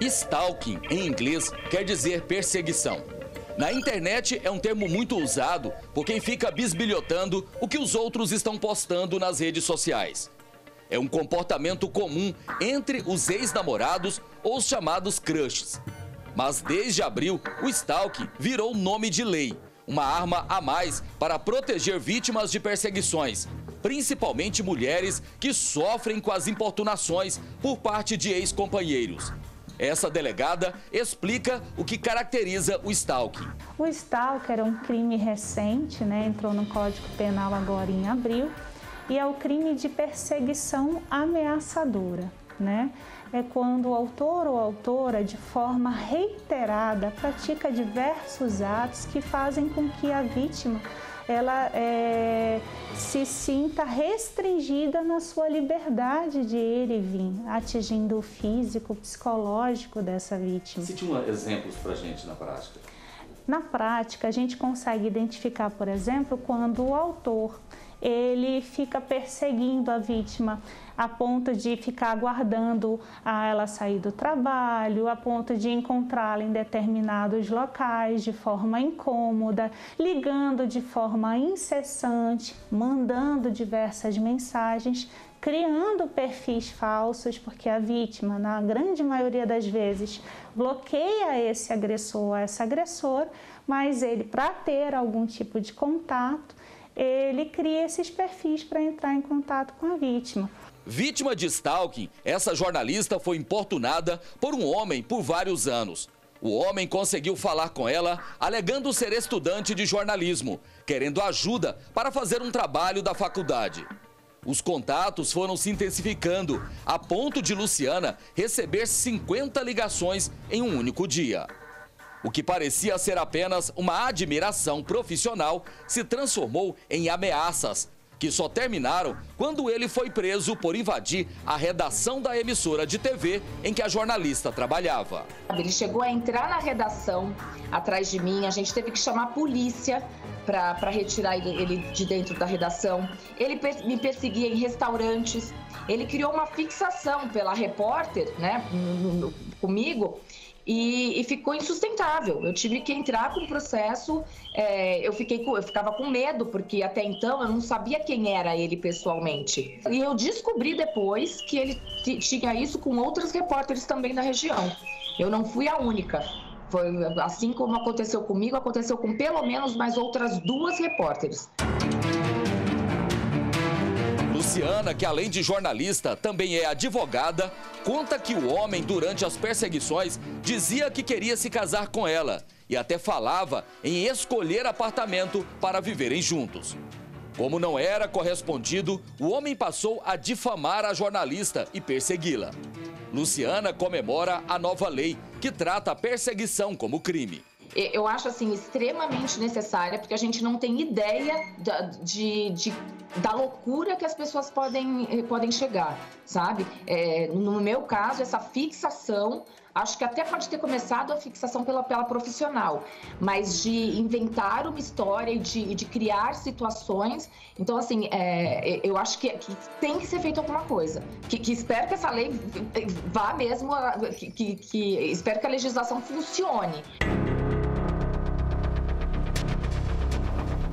Stalking, em inglês, quer dizer perseguição. Na internet é um termo muito usado por quem fica bisbilhotando o que os outros estão postando nas redes sociais. É um comportamento comum entre os ex-namorados ou os chamados crushes. Mas desde abril, o stalking virou nome de lei, uma arma a mais para proteger vítimas de perseguições, principalmente mulheres que sofrem com as importunações por parte de ex-companheiros. Essa delegada explica o que caracteriza o stalking. O stalking é um crime recente, né? entrou no Código Penal agora em abril, e é o crime de perseguição ameaçadora. Né? É quando o autor ou autora, de forma reiterada, pratica diversos atos que fazem com que a vítima ela é, se sinta restringida na sua liberdade de ir e vir, atingindo o físico, o psicológico dessa vítima. Cite um exemplos para gente na prática. Na prática, a gente consegue identificar, por exemplo, quando o autor ele fica perseguindo a vítima a ponto de ficar aguardando a ela sair do trabalho, a ponto de encontrá-la em determinados locais de forma incômoda, ligando de forma incessante, mandando diversas mensagens, criando perfis falsos, porque a vítima, na grande maioria das vezes, bloqueia esse agressor, essa agressora, mas ele, para ter algum tipo de contato, ele cria esses perfis para entrar em contato com a vítima. Vítima de stalking, essa jornalista foi importunada por um homem por vários anos. O homem conseguiu falar com ela, alegando ser estudante de jornalismo, querendo ajuda para fazer um trabalho da faculdade. Os contatos foram se intensificando, a ponto de Luciana receber 50 ligações em um único dia. O que parecia ser apenas uma admiração profissional se transformou em ameaças, que só terminaram quando ele foi preso por invadir a redação da emissora de TV em que a jornalista trabalhava. Ele chegou a entrar na redação atrás de mim, a gente teve que chamar a polícia para retirar ele, de dentro da redação. Ele me perseguia em restaurantes, ele criou uma fixação pela repórter, né, comigo, e, e, ficou insustentável. Eu tive que entrar com o processo, é, eu, fiquei com, eu ficava com medo, porque até então eu não sabia quem era ele pessoalmente. E eu descobri depois que ele tinha isso com outros repórteres também da região. Eu não fui a única. Foi assim como aconteceu comigo, aconteceu com pelo menos mais outras duas repórteres. Luciana, que além de jornalista, também é advogada, conta que o homem, durante as perseguições, dizia que queria se casar com ela e até falava em escolher apartamento para viverem juntos. Como não era correspondido, o homem passou a difamar a jornalista e persegui-la. Luciana comemora a nova lei, que trata a perseguição como crime eu acho assim extremamente necessária, porque a gente não tem ideia de, de da loucura que as pessoas podem, eh, podem chegar, sabe? É, no meu caso, essa fixação, acho que até pode ter começado a fixação pela, pela profissional, mas de inventar uma história e de, de criar situações. Então, assim, é, eu acho que, que, tem que ser feito alguma coisa. Que, que espero que essa lei vá mesmo, que, que, que espero que a legislação funcione.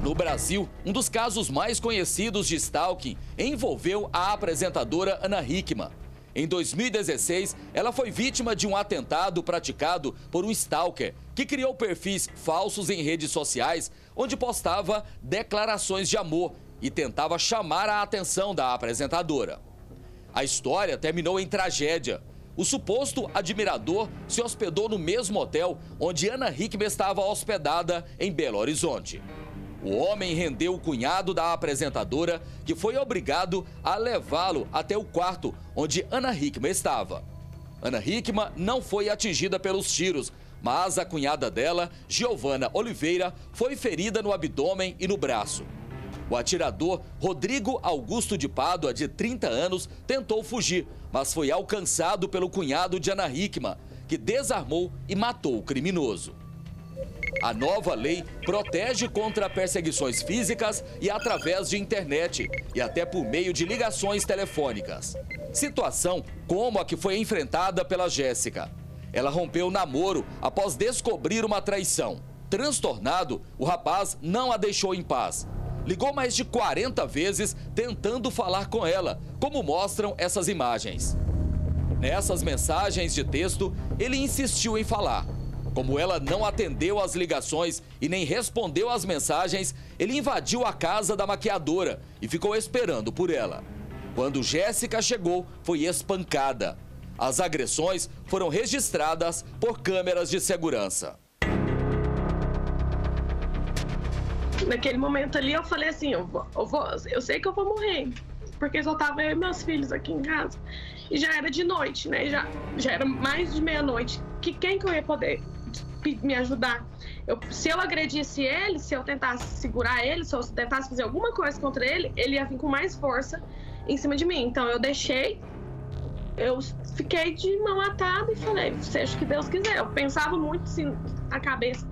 No Brasil, um dos casos mais conhecidos de stalking envolveu a apresentadora Ana Hickman. Em 2016, ela foi vítima de um atentado praticado por um stalker que criou perfis falsos em redes sociais onde postava declarações de amor e tentava chamar a atenção da apresentadora. A história terminou em tragédia. O suposto admirador se hospedou no mesmo hotel onde Ana Hickman estava hospedada em Belo Horizonte. O homem rendeu o cunhado da apresentadora, que foi obrigado a levá-lo até o quarto onde Ana Hickman estava. Ana Hickman não foi atingida pelos tiros, mas a cunhada dela, Giovana Oliveira, foi ferida no abdômen e no braço. O atirador, Rodrigo Augusto de Pádua, de 30 anos, tentou fugir, mas foi alcançado pelo cunhado de Ana Hickman, que desarmou e matou o criminoso. A nova lei protege contra perseguições físicas e através de internet e até por meio de ligações telefônicas. Situação como a que foi enfrentada pela Jéssica. Ela rompeu o namoro após descobrir uma traição. Transtornado, o rapaz não a deixou em paz. Ligou mais de 40 vezes tentando falar com ela, como mostram essas imagens. Nessas mensagens de texto, ele insistiu em falar. Como ela não atendeu às ligações e nem respondeu às mensagens, ele invadiu a casa da maquiadora e ficou esperando por ela. Quando Jéssica chegou, foi espancada. As agressões foram registradas por câmeras de segurança. Naquele momento ali eu falei assim, eu, vou, eu, vou, eu sei que eu vou morrer, porque só tava eu e meus filhos aqui em casa. E já era de noite, né? Já, já era mais de meia-noite. Que quem que eu ia poder me ajudar? Eu, se eu agredisse ele, se eu tentasse segurar ele, se eu tentasse fazer alguma coisa contra ele, ele ia vir com mais força em cima de mim. Então eu deixei eu fiquei de mão atada e falei, seja o que Deus quiser. Eu pensava muito assim na cabeça,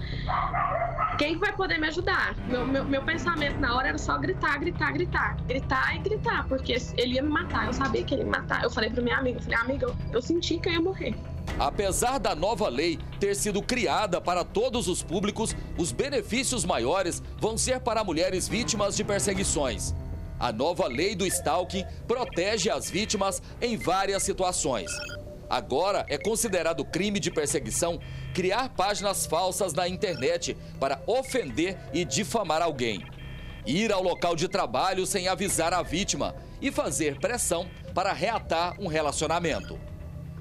quem vai poder me ajudar? Meu, meu, meu, pensamento na hora era só gritar, gritar, gritar. Gritar e gritar, porque ele ia me matar. Eu sabia que ele ia me matar. Eu falei pra minha amiga, eu falei, amiga, eu, eu senti que eu ia morrer. Apesar da nova lei ter sido criada para todos os públicos, os benefícios maiores vão ser para mulheres vítimas de perseguições. A nova lei do stalking protege as vítimas em várias situações. Agora é considerado crime de perseguição criar páginas falsas na internet para ofender e difamar alguém. Ir ao local de trabalho sem avisar a vítima e fazer pressão para reatar um relacionamento.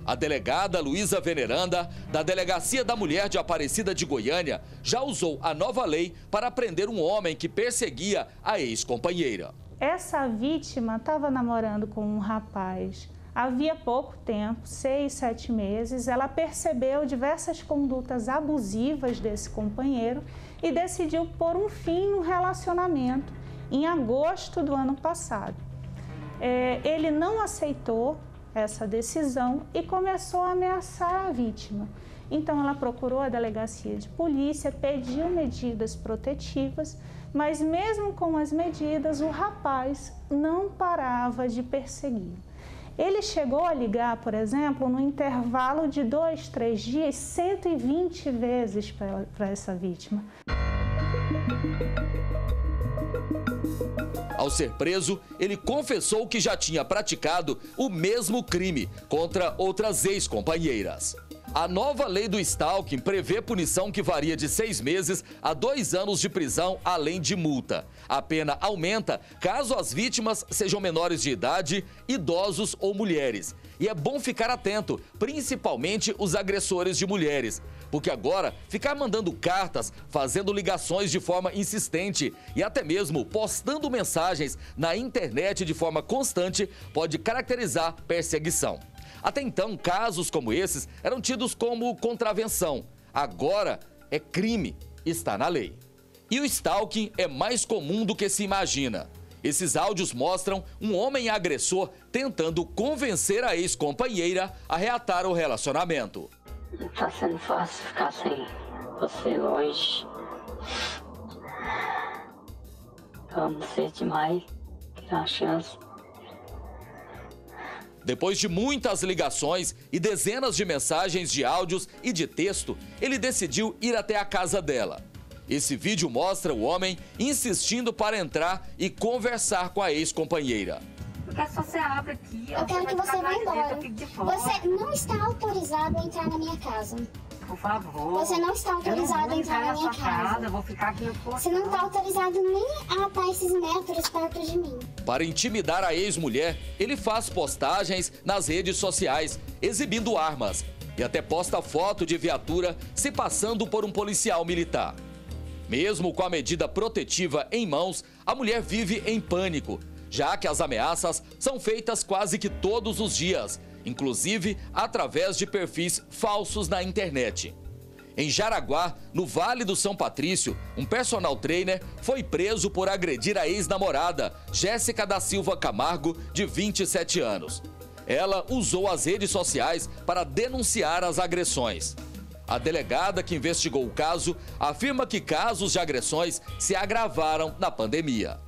A delegada Luísa Veneranda, da Delegacia da Mulher de Aparecida de Goiânia, já usou a nova lei para prender um homem que perseguia a ex-companheira. Essa vítima estava namorando com um rapaz havia pouco tempo, seis, sete meses. Ela percebeu diversas condutas abusivas desse companheiro e decidiu pôr um fim no relacionamento em agosto do ano passado. É, ele não aceitou essa decisão e começou a ameaçar a vítima. Então, ela procurou a delegacia de polícia, pediu medidas protetivas mas mesmo com as medidas, o rapaz não parava de perseguir. Ele chegou a ligar, por exemplo, no intervalo de dois, três dias, 120 vezes para essa vítima. Ao ser preso, ele confessou que já tinha praticado o mesmo crime contra outras ex-companheiras. A nova lei do stalking prevê punição que varia de seis meses a dois anos de prisão, além de multa. A pena aumenta caso as vítimas sejam menores de idade, idosos ou mulheres. E é bom ficar atento, principalmente os agressores de mulheres. Porque agora, ficar mandando cartas, fazendo ligações de forma insistente e até mesmo postando mensagens na internet de forma constante pode caracterizar perseguição. Até então, casos como esses eram tidos como contravenção. Agora é crime, está na lei. E o stalking é mais comum do que se imagina. Esses áudios mostram um homem agressor tentando convencer a ex-companheira a reatar o relacionamento. Não tá sendo fácil ficar sem você longe. Eu amo você demais. Queria uma chance. Depois de muitas ligações e dezenas de mensagens de áudios e de texto, ele decidiu ir até a casa dela. Esse vídeo mostra o homem insistindo para entrar e conversar com a ex-companheira. Eu quero que você abra aqui. Eu quero que você vá embora. Você não está autorizado a entrar na minha casa. Por favor. Você não está autorizado a entrar na minha casa. casa. Eu vou ficar aqui no portão. Você não está autorizado nem a atar esses metros perto de mim. Para intimidar a ex-mulher, ele faz postagens nas redes sociais, exibindo armas. E até posta foto de viatura se passando por um policial militar. Mesmo com a medida protetiva em mãos, a mulher vive em pânico, já que as ameaças são feitas quase que todos os dias inclusive através de perfis falsos na internet. Em Jaraguá, no Vale do São Patrício, um personal trainer foi preso por agredir a ex-namorada, Jéssica da Silva Camargo, de 27 anos. Ela usou as redes sociais para denunciar as agressões. A delegada que investigou o caso afirma que casos de agressões se agravaram na pandemia.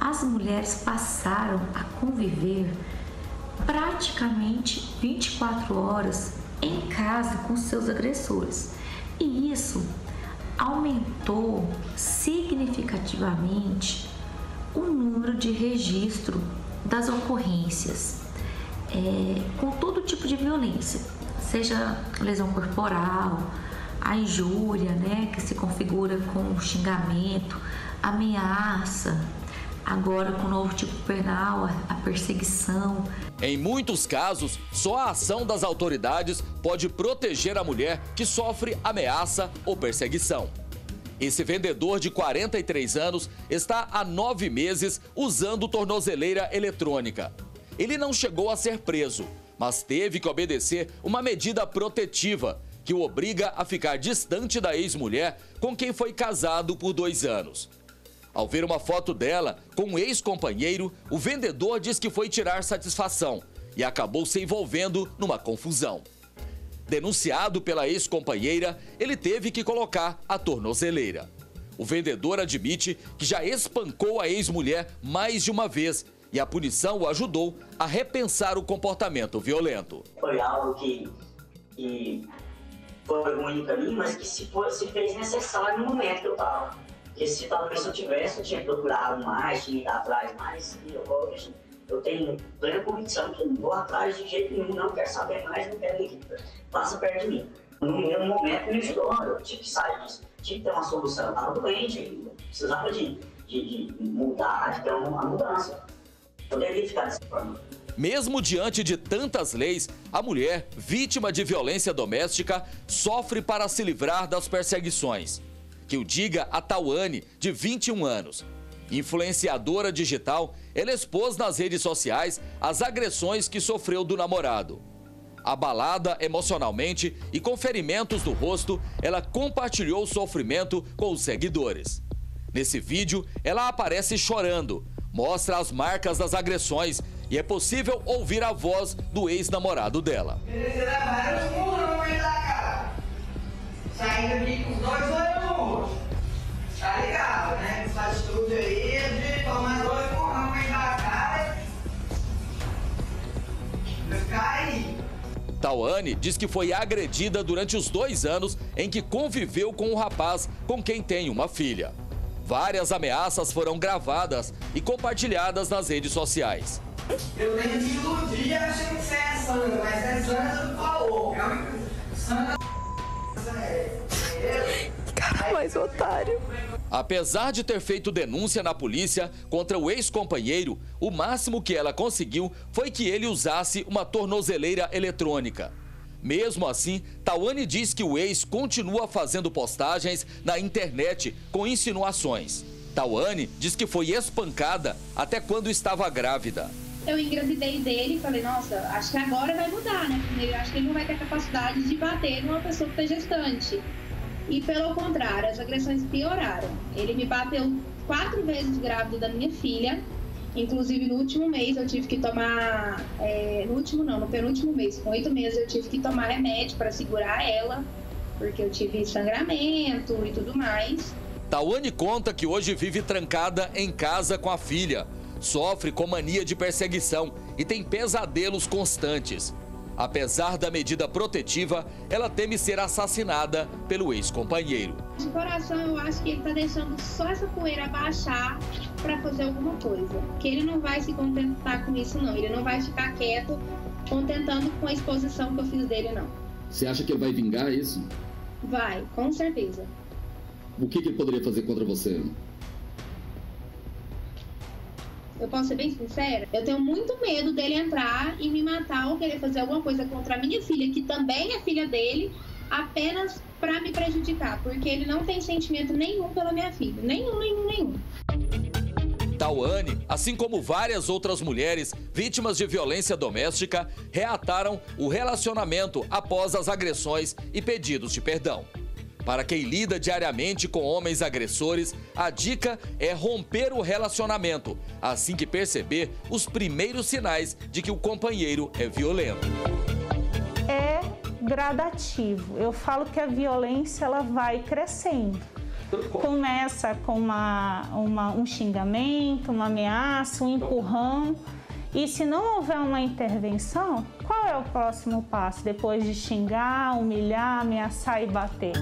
As mulheres passaram a conviver praticamente 24 horas em casa com seus agressores. E isso aumentou significativamente o número de registro das ocorrências é, com todo tipo de violência, seja lesão corporal, a injúria, né, que se configura com xingamento, ameaça, agora com o novo tipo penal, a perseguição. Em muitos casos, só a ação das autoridades pode proteger a mulher que sofre ameaça ou perseguição. Esse vendedor de 43 anos está há nove meses usando tornozeleira eletrônica. Ele não chegou a ser preso, mas teve que obedecer uma medida protetiva que o obriga a ficar distante da ex-mulher com quem foi casado por dois anos. Ao ver uma foto dela com um ex-companheiro, o vendedor diz que foi tirar satisfação e acabou se envolvendo numa confusão. Denunciado pela ex-companheira, ele teve que colocar a tornozeleira. O vendedor admite que já espancou a ex-mulher mais de uma vez e a punição o ajudou a repensar o comportamento violento. Foi algo que, que foi ruim para mim, mas que se, foi, se fez necessário no momento que eu estava. Porque se talvez eu tivesse, eu tinha procurado mais, tinha ido atrás mais, e hoje eu tenho plena convicção que não vou atrás de jeito nenhum, não quero saber mais, não quero que passa perto de mim. No mesmo momento me ajudou, eu tive que sair disso, tive que ter uma solução, eu estava doente, precisava de, de, de, mudar, de ter uma mudança. Mesmo diante de tantas leis, a mulher, vítima de violência doméstica, sofre para se livrar das perseguições que o diga a Tawane, de 21 anos. Influenciadora digital, ela expôs nas redes sociais as agressões que sofreu do namorado. Abalada emocionalmente e com ferimentos no rosto, ela compartilhou o sofrimento com os seguidores. Nesse vídeo, ela aparece chorando, mostra as marcas das agressões e é possível ouvir a voz do ex-namorado dela. Saindo aqui com os dois Tá ligado, né? Faz tudo aí, de tomar dois morrão aí na cara. Cai. Tawane diz que foi agredida durante os dois anos em que conviveu com o rapaz com quem tem uma filha. Várias ameaças foram gravadas e compartilhadas nas redes sociais. Eu nem me iludi achei que você é Sandra, mas é Sandra do falou. Sandra Cara mais otário. Apesar de ter feito denúncia na polícia contra o ex-companheiro, o máximo que ela conseguiu foi que ele usasse uma tornozeleira eletrônica. Mesmo assim, Tawane diz que o ex continua fazendo postagens na internet com insinuações. Tawane diz que foi espancada até quando estava grávida. Eu engravidei dele e falei, nossa, acho que agora vai mudar, né? Porque acho que ele não vai ter capacidade de bater numa pessoa que está gestante. E pelo contrário, as agressões pioraram. Ele me bateu quatro vezes grávida da minha filha. Inclusive no último mês eu tive que tomar. É, no último não, no penúltimo mês, com oito meses eu tive que tomar remédio para segurar ela, porque eu tive sangramento e tudo mais. Tawane conta que hoje vive trancada em casa com a filha. Sofre com mania de perseguição e tem pesadelos constantes. Apesar da medida protetiva, ela teme ser assassinada pelo ex-companheiro. De coração, eu acho que ele está deixando só essa poeira baixar para fazer alguma coisa. Que ele não vai se contentar com isso, não. Ele não vai ficar quieto, contentando com a exposição que eu fiz dele, não. Você acha que ele vai vingar isso? Vai, com certeza. O que, que ele poderia fazer contra você? eu posso ser bem sincera, eu tenho muito medo dele entrar e me matar ou querer fazer alguma coisa contra a minha filha, que também é filha dele, apenas para me prejudicar, porque ele não tem sentimento nenhum pela minha filha, nenhum, nenhum, nenhum. Tawane, assim como várias outras mulheres vítimas de violência doméstica, reataram o relacionamento após as agressões e pedidos de perdão. Para quem lida diariamente com homens agressores, a dica é romper o relacionamento assim que perceber os primeiros sinais de que o companheiro é violento. É gradativo. Eu falo que a violência ela vai crescendo. Começa com uma, uma, um xingamento, uma ameaça, um empurrão E se não houver uma intervenção, qual é o próximo passo depois de xingar, humilhar, ameaçar e bater?